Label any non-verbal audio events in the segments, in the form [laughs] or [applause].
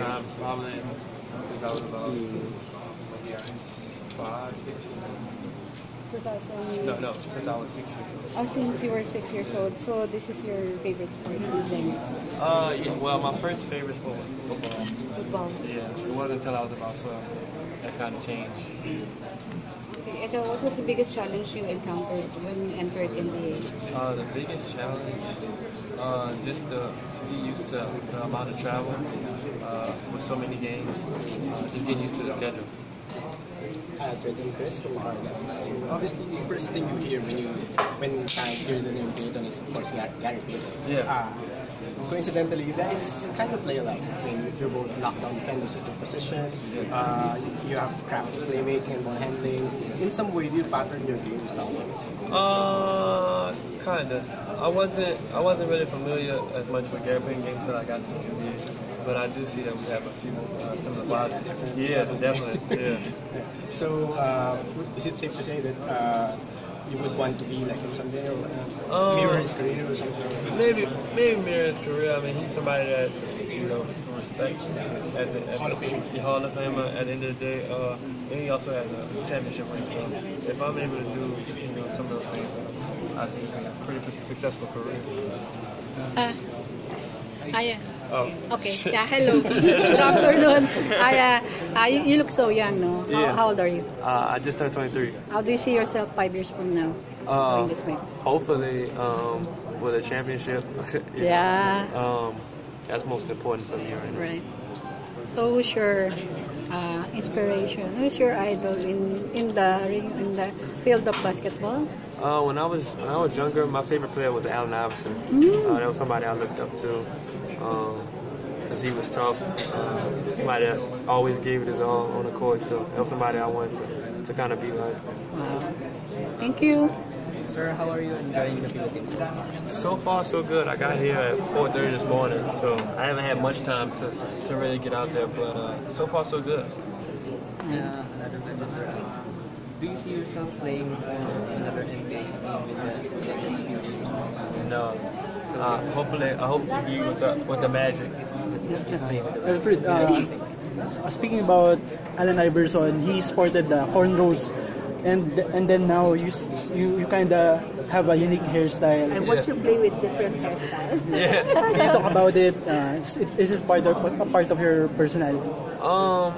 time, probably since I was about five, six years. 2000. No, no, since I was six years. Oh, since you were six years old, so this is your favorite sport since then? Uh, yeah, well, my first favorite sport was football. Football. Yeah, it wasn't until I was about 12 that kind of changed. Okay, Edo, what was the biggest challenge you encountered when you entered NBA? Uh, the biggest challenge, uh, just the, to get used to the amount of travel uh, with so many games, uh, just getting used to the schedule. Alfred and Chris from Canada. So obviously, the first thing you hear when you when fans hear the name Payton is of course Gar- Gary Payton. Yeah. Uh, coincidentally, you guys kind of play alike. I mean, you're both lockdown defenders at your position. Uh, you have crafty playmaking and ball handling. In some way, do you pattern your game around it? Uh, kinda. I wasn't I wasn't really familiar as much with Payton game until I got to the NBA. But I do see that we have a few uh, similar qualities. Yeah, definitely. Yeah. [laughs] So, uh, is it safe to say that uh, you would want to be like him someday, or Um, mirror his career or something? Maybe maybe mirror his career. I mean, he's somebody that you know respects at the at Hall of Fame. the Hall of Famer at the end of the day. Uh, and he also has a championship ring. So if I'm able to do you know some of those things, I see a pretty successful career. Ah, ah yeah. Oh, Okay, [laughs] yeah, hello. Good afternoon. Ah, yeah. Ah, you, you look so young, no? How, Yeah. how old are you? Uh, I just turned 23. How do you see yourself five years from now? Uh, hopefully, um, with a championship. [laughs] Yeah. Um, that's most important for me right now. Right. So who's your uh, inspiration? Who's your idol in in the ring in the field of basketball? Uh, when I was when I was younger, my favorite player was Allen Iverson. Uh, that was somebody I looked up to because he was tough. Uh, somebody that always gave it his all on the court. So that was somebody I wanted to, to kind of be like. Wow. Thank you. Sir, how are you enjoying the Philippines? So far, so good. I got here at 4:30 this morning, so I haven't had much time to, to really get out there. But uh, so far, so good. Uh, another question, sir. Do you see yourself playing for another NBA team in the next few years? No. Uh, hopefully, I hope to be with the with the Magic. Alfred, uh, speaking about Allen Iverson, he sported the cornrows, and and then now you you, you kind of have a unique hairstyle. I watch you play with different hairstyles. Yeah. [laughs] Can you talk about it? Uh, is, it- is this part of a part of your personality? Um,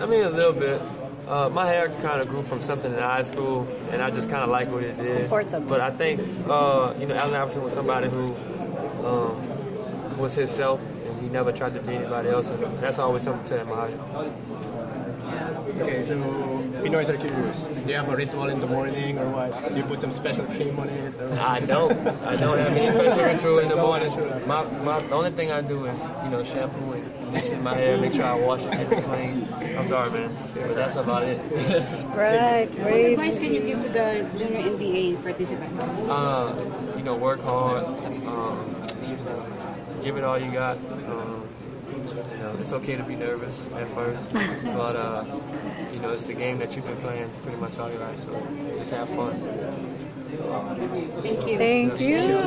I mean a little bit. Uh, my hair kind of grew from something in high school, and I just kind of like what it did. But I think uh, you know Allen Iverson was somebody who um, was himself, and he never tried to be anybody else, and that's always something to admire. Okay, so Pinoys are curious. Do you have a ritual in the morning or what? Do you put some special cream on it? Or I don't. I don't have any special ritual in the morning. My, my, the only thing I do is, you know, shampoo and condition my hair, make sure I wash it, keep it clean. I'm sorry, man. But that's about it. [laughs] [laughs] Right, What advice can you give to the junior NBA participants? uh, you know, work hard. Um, give it all you got. Um, you know, it's okay to be nervous at first, [laughs] but uh, you know, it's the game that you've been playing pretty much all your life. So just have fun. Thank you. Thank you.